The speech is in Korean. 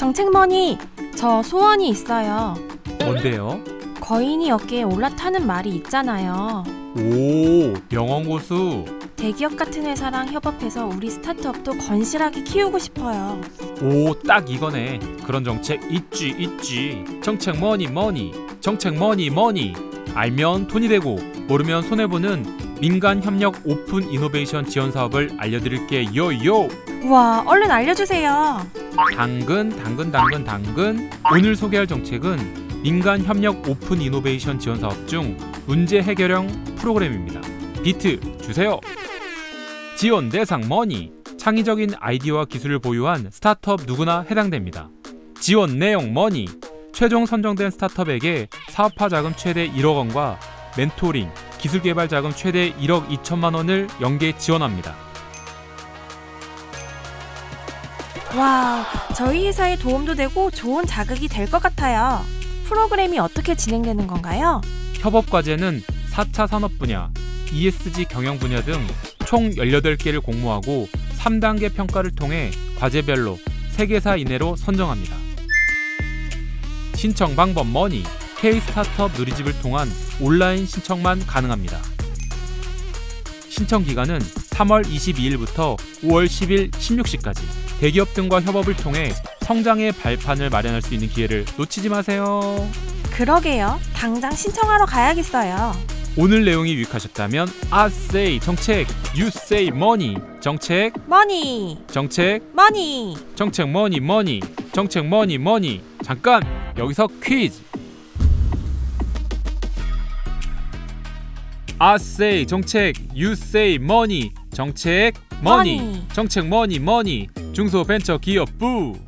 정책머니, 저 소원이 있어요. 뭔데요? 거인의 어깨에 올라타는 말이 있잖아요. 오, 영원 고수. 대기업 같은 회사랑 협업해서 우리 스타트업도 건실하게 키우고 싶어요. 오, 딱 이거네. 그런 정책 있지, 있지. 정책 머니 머니. 정책 머니 머니. 알면 돈이 되고 모르면 손해 보는 민간 협력 open innovation 지원 사업을 알려드릴게 요 요. 우와, 얼른 알려주세요. 당근 당근 당근 당근. 오늘 소개할 정책은 민간 협력 open innovation 지원 사업 중 문제 해결형 프로그램입니다. 비트 주세요. 지원 대상 머니. 창의적인 아이디어와 기술을 보유한 스타트업 누구나 해당됩니다. 지원 내용 머니. 최종 선정된 스타트업에게 사업화 자금 최대 1억 원과 멘토링, 기술 개발 자금 최대 1억 2천만 원을 연계 지원합니다. 와우, 저희 회사에 도움도 되고 좋은 자극이 될 것 같아요. 프로그램이 어떻게 진행되는 건가요? 협업 과제는 4차 산업 분야, ESG 경영 분야 등 총 18개를 공모하고 3단계 평가를 통해 과제별로 3개사 이내로 선정합니다. 신청 방법 머니 K 스타트업 누리집을 통한 온라인 신청만 가능합니다. 신청 기간은 3월 22일부터 5월 10일 16시까지 대기업 등과 협업을 통해 성장의 발판을 마련할 수 있는 기회를 놓치지 마세요. 그러게요. 당장 신청하러 가야겠어요. 오늘 내용이 유익하셨다면 I say 정책, you say money 정책, 머니, 정책, 머니. 정책 머니 머니 정책 머니 머니 잠깐 여기서 퀴즈 I say 정책, you say money 정책, money Money. 정책 머니 머니 중소벤처 기업 부